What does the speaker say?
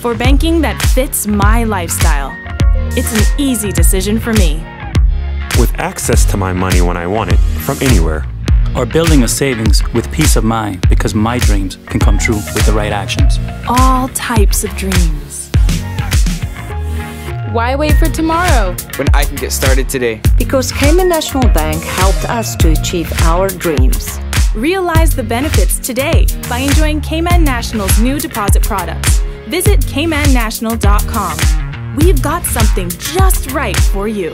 for banking that fits my lifestyle. It's an easy decision for me. With access to my money when I want it, from anywhere. Or building a savings with peace of mind because my dreams can come true with the right actions. All types of dreams. Why wait for tomorrow? When I can get started today. Because Cayman National Bank helped us to achieve our dreams. Realize the benefits today by enjoying Cayman National's new deposit products. Visit caymannational.com. We've got something just right for you.